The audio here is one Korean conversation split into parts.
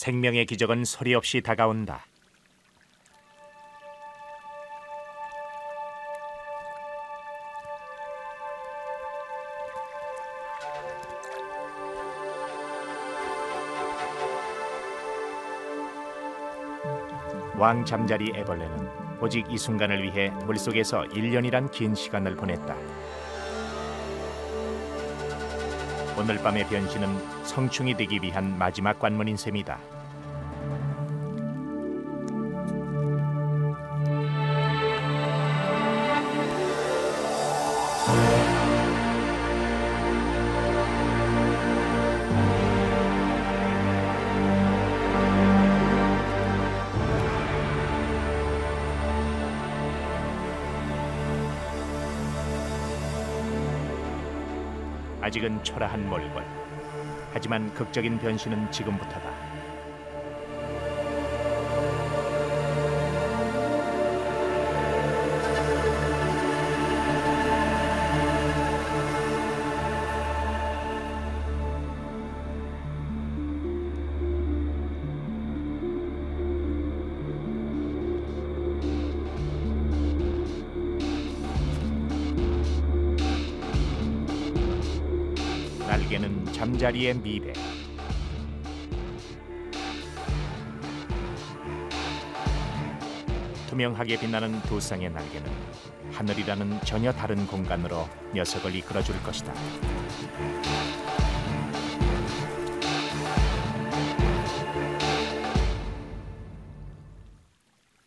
생명의 기적은 소리 없이 다가온다. 왕 잠자리 애벌레는 오직 이 순간을 위해 물속에서 1년이란 긴 시간을 보냈다. 오늘 밤의 변신은 성충이 되기 위한 마지막 관문인 셈이다. 아직은 초라한 몰골. 하지만 극적인 변신은 지금부터다. 날개는 잠자리의 미래. 투명하게 빛나는 두 쌍의 날개는 하늘이라는 전혀 다른 공간으로 녀석을 이끌어 줄 것이다.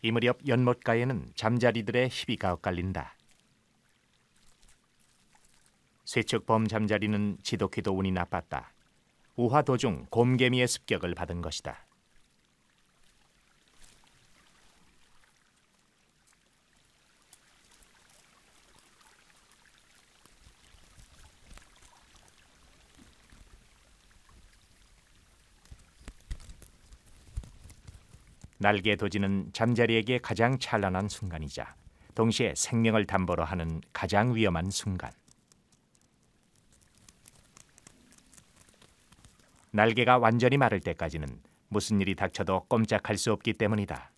이 무렵 연못가에는 잠자리들의 희비가 엇갈린다. 쇠척범 잠자리는 지독히도 운이 나빴다. 우화 도중 곰개미의 습격을 받은 것이다. 날개 도지는 잠자리에게 가장 찬란한 순간이자 동시에 생명을 담보로 하는 가장 위험한 순간. 날개가 완전히 마를 때까지는 무슨 일이 닥쳐도 꼼짝할 수 없기 때문이다.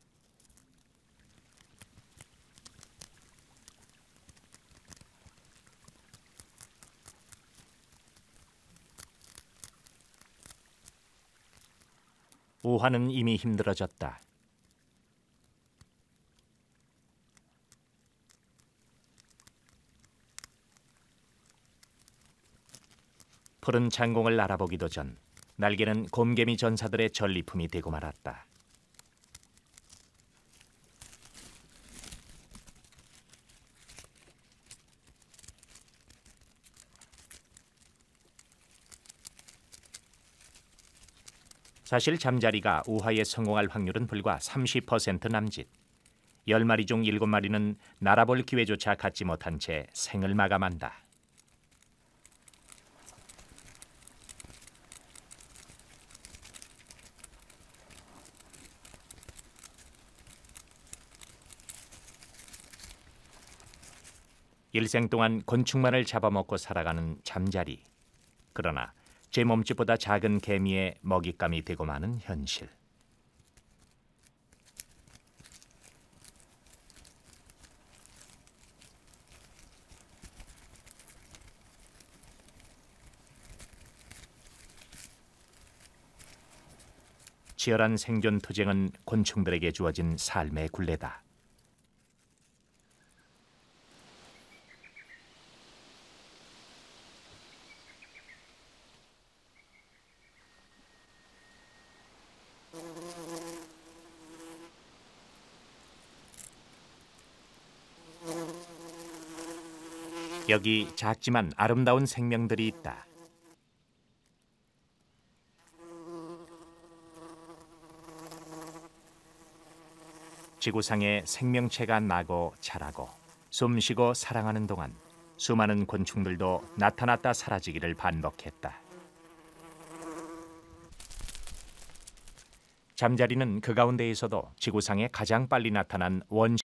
우화는 이미 힘들어졌다. 푸른 창공을 알아보기도 전 날개는 곰개미 전사들의 전리품이 되고 말았다. 사실 잠자리가 우하에 성공할 확률은 불과 30% 남짓. 10마리 중 7마리는 날아볼 기회조차 갖지 못한 채 생을 마감한다. 일생 동안 곤충만을 잡아먹고 살아가는 잠자리. 그러나 제 몸집보다 작은 개미의 먹잇감이 되고 마는 현실. 치열한 생존 투쟁은 곤충들에게 주어진 삶의 굴레다. 여기 작지만 아름다운 생명들이 있다. 지구상에 생명체가 나고 자라고 숨쉬고 사랑하는 동안 수많은 곤충들도 나타났다 사라지기를 반복했다. 잠자리는 그 가운데에서도 지구상에 가장 빨리 나타난 원